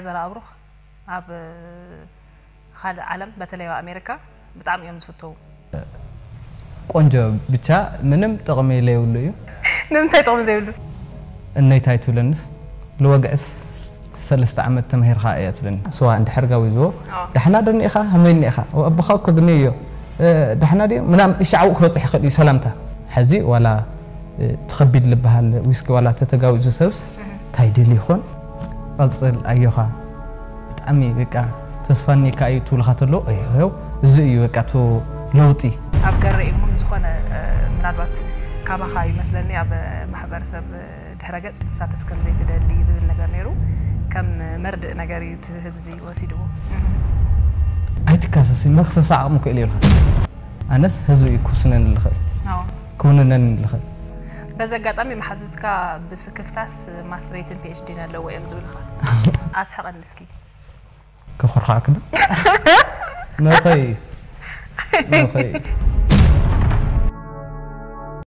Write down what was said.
جزر أبروخ أب خال عالم بتلاقي أمريكا بتعم يوم زفتو قنجة بتاع منم تغمي لي ولا يو نم تاي تغم زي ولو النهي تاي تولنس لو جس سلس تعمد تمهير خائية تولن سواء عند حرقة ويزو دحنا دن إخا همين إخا وأبخاك قنيو دحنا دي منام إيش عو خلاص يحقني سلامته حزي ولا تخبي لبها الويسكي ولا تتجاوز السبس تايدي لي خون ክትቐፅል ኣዮኻ ብጣዕሚ በቃ ተስፋኒካ እዩ ትብልካ ተሎ ው እዚ እዩ በቃ እቲ ለውጢ ኣብ ገረ እሙን ዝኾነ ምናልባት ካባኻ ይመስለኒ ኣብ ማሕበረሰብ ድሕረ ገፅ ትሳተፍ ከም ዘይትደሊ ዝብል ነገር ነይሩ ከም መርድእ ነገር እዩ እቲ ህዝቢ ወሲድዎ ኣይትካሰሲ መክሰሳ ዓቕሙ ክእል ይብልካ ኣነስ ህዝቢ እዩ ክውስነኒ ዝኽእል ክውንነኒ ዝኽእል بزقاتامي محدودك بسكفتاس ماستريتن بي اتش دي نالو ويم زولخا اسحق المسكي كفر نخي نخي